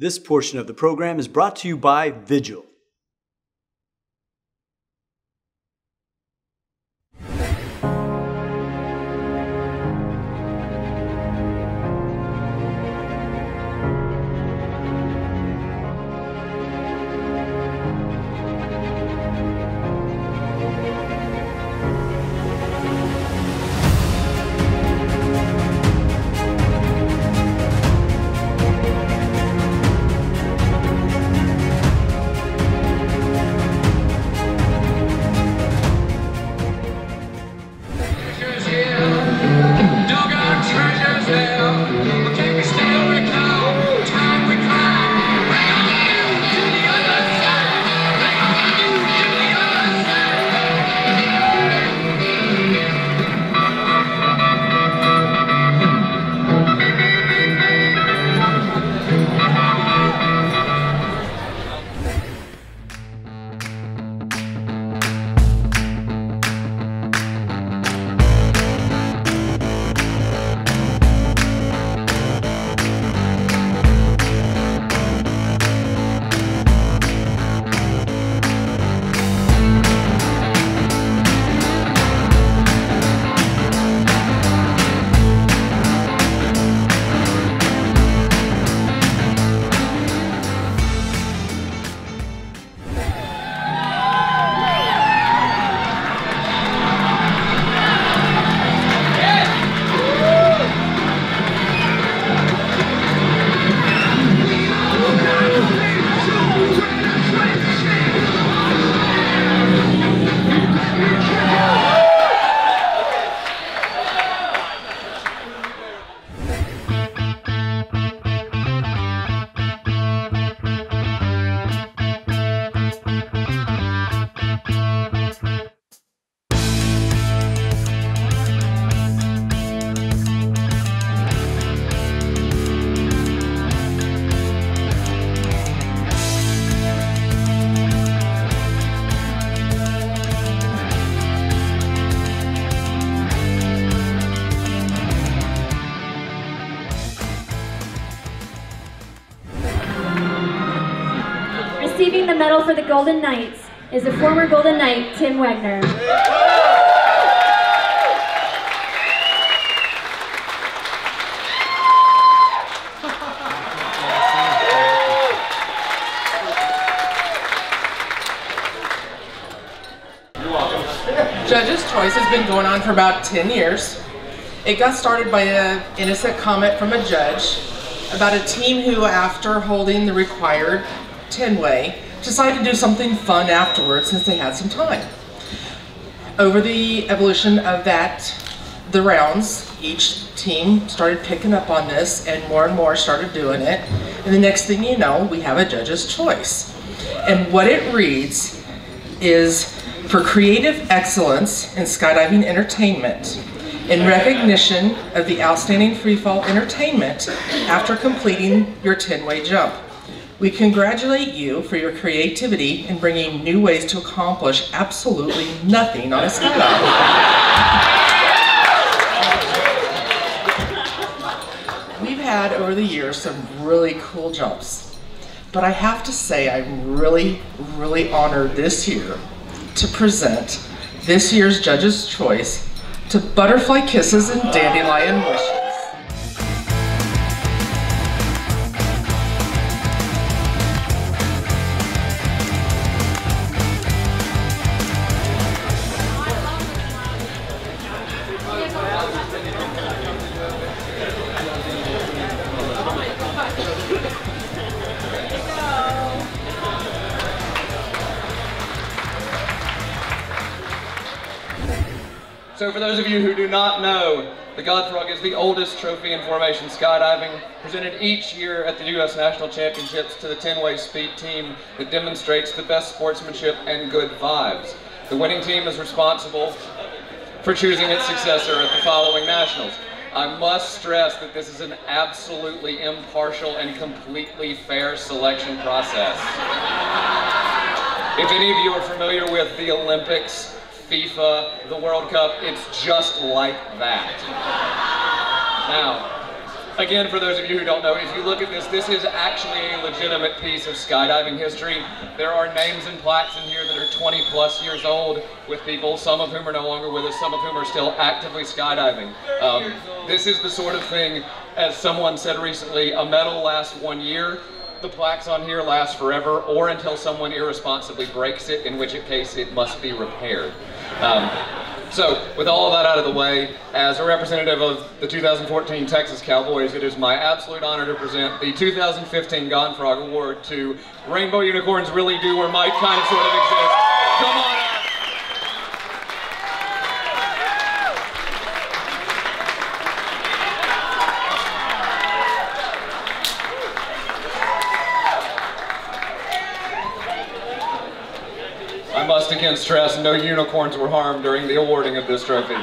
This portion of the program is brought to you by Vigil. Medal for the Golden Knights is the former Golden Knight, Tim Wagner. Judge's Choice has been going on for about 10 years. It got started by an innocent comment from a judge about a team who, after holding the required 10-way, decided to do something fun afterwards since they had some time. Over the evolution of that, the rounds, each team started picking up on this and more and more started doing it. And the next thing you know, we have a judge's choice. And what it reads is for creative excellence in skydiving entertainment in recognition of the outstanding freefall entertainment after completing your 10-way jump. We congratulate you for your creativity in bringing new ways to accomplish absolutely nothing on a skydive. We've had over the years some really cool jumps, but I have to say I'm really, really honored this year to present this year's Judge's Choice to Butterfly Kisses and Dandelion Wishes. So for those of you who do not know, the Godfrog is the oldest trophy in formation skydiving, presented each year at the U.S. National Championships to the 10-way speed team that demonstrates the best sportsmanship and good vibes. The winning team is responsible for choosing its successor at the following nationals. I must stress that this is an absolutely impartial and completely fair selection process. If any of you are familiar with the Olympics, FIFA, the World Cup, it's just like that. Now, again, for those of you who don't know, if you look at this, this is actually a legitimate piece of skydiving history. There are names and plaques in here that are 20 plus years old with people, some of whom are no longer with us, some of whom are still actively skydiving. Um, this is the sort of thing, as someone said recently, a medal lasts one year. The plaques on here last forever, or until someone irresponsibly breaks it, in which case it must be repaired. Um, so, with all that out of the way, as a representative of the 2014 Texas Cowboys, it is my absolute honor to present the 2015 Gone Frog Award to Rainbow Unicorns Really Do or Might Kind of Sort of Exist. Come on out. I must again stress no unicorns were harmed during the awarding of this trophy.